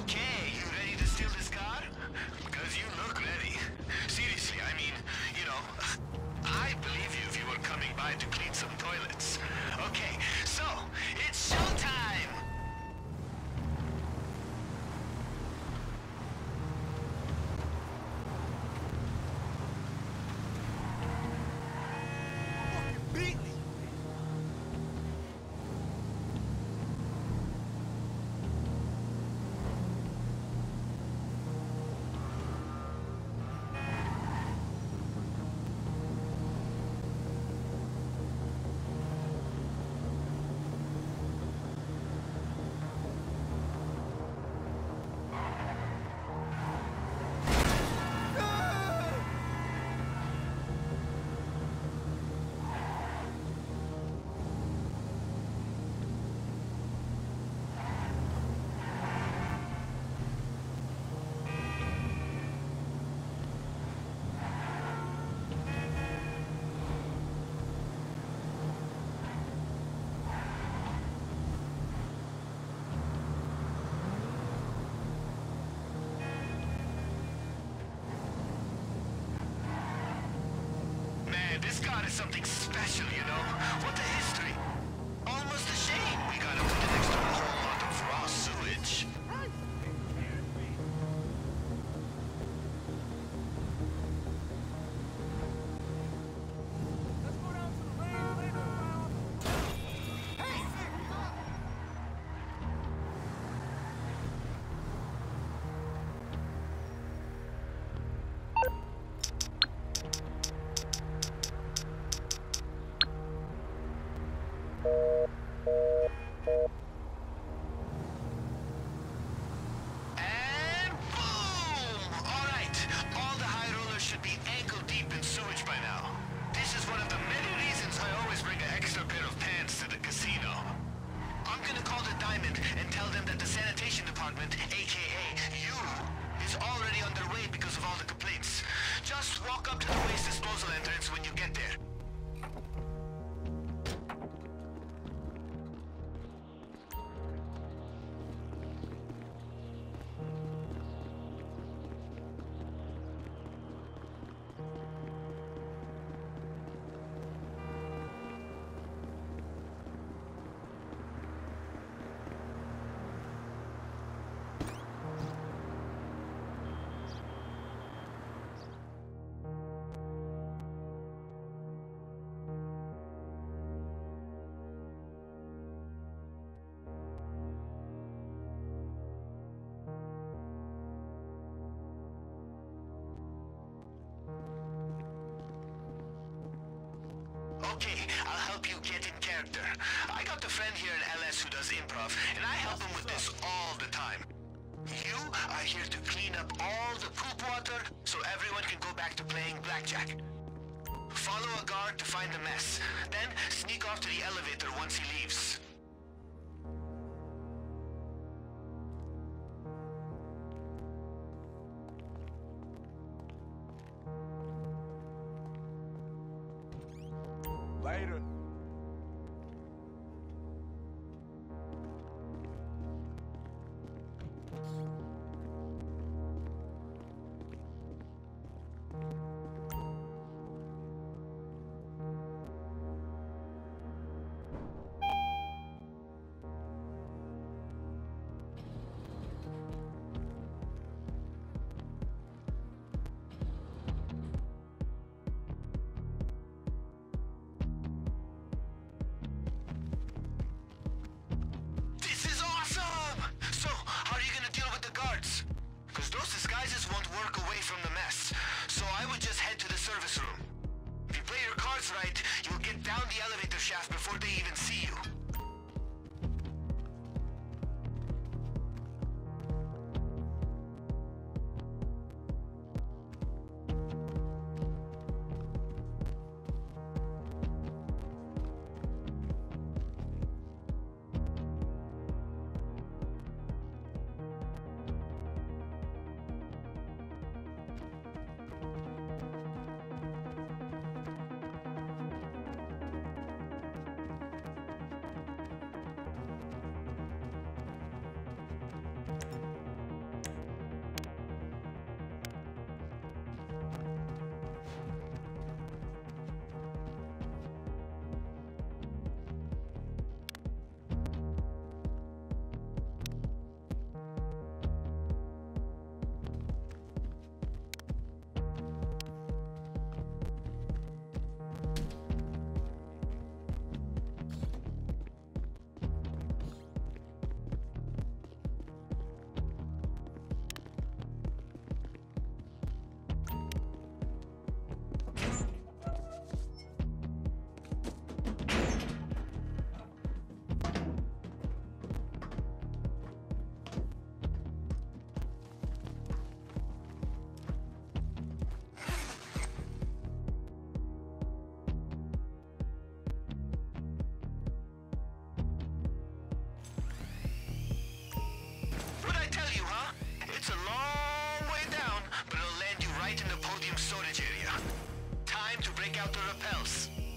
Okay, this car is something special, you know? What the history! Character. I got a friend here in LS who does improv, and I help him with this all the time. You are here to clean up all the poop water so everyone can go back to playing blackjack. Follow a guard to find the mess, then sneak off to the elevator once he leaves. Away from the mess. So I would just head to the service room. If you play your cards right, you'll get down the elevator shaft before they even see you. Out the rappels.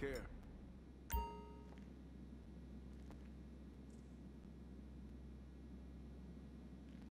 Care.